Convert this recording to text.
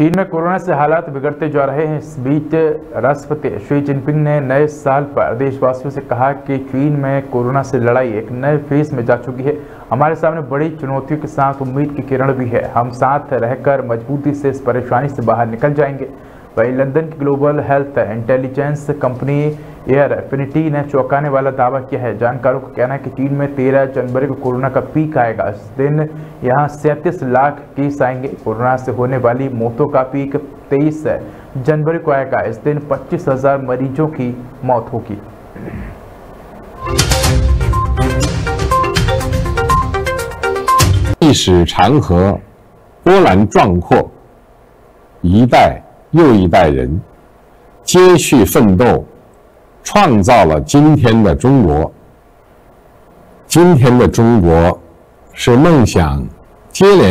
चीन में कोरोना से हालात बिगड़ते जा रहे हैं। इस बीच राष्ट्रपति शी जिनपिंग ने नए साल पर देशवासियों से कहा कि चीन में कोरोना से लड़ाई एक नए फ़ेज़ में जा चुकी है। हमारे सामने बड़ी चुनौतियों के साथ उम्मीद की किरण भी है। हम साथ रहकर मजबूती से इस परेशानी से बाहर निकल जाएँगे। वहीं लंदन की global health intelligence company air affinity ने चौंकाने वाला दावा किया है जानकारों का कहना है कि चीन में 13 जनवरी को कोरोना का पीक आएगा इस दिन यहां सैंतीस लाख केस आएंगे कोरोना से होने वाली मौतों का पीक 23 जनवरी को आएगा इस दिन पच्चीस हजार मरीजों की मौत होगी 历史长河波澜壮阔，一代又一代人接续奋斗， 创造了今天的中国。今天的中国是梦想接连。